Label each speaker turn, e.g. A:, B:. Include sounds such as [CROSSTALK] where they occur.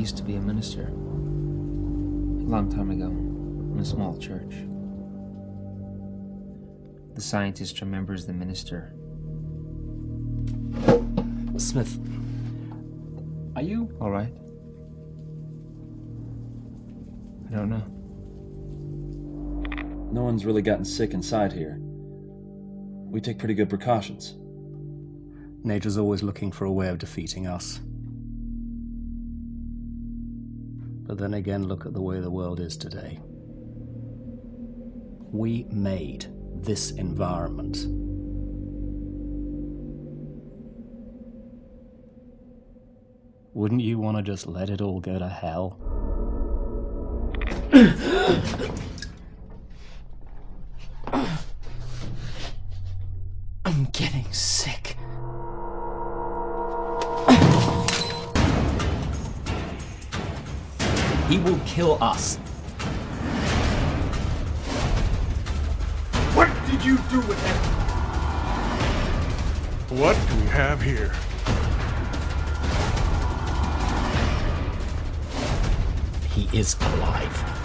A: used to be a minister. A long time ago, in a small church. The scientist remembers the minister.
B: Smith, are you
A: All right? I don't know.
C: No one's really gotten sick inside here. We take pretty good precautions.
B: Nature's always looking for a way of defeating us. But then again, look at the way the world is today. We made this environment. Wouldn't you want to just let it all go to hell? [COUGHS] I'm getting sick. He will kill us.
D: What did you do with him?
E: What do we have here?
B: He is alive.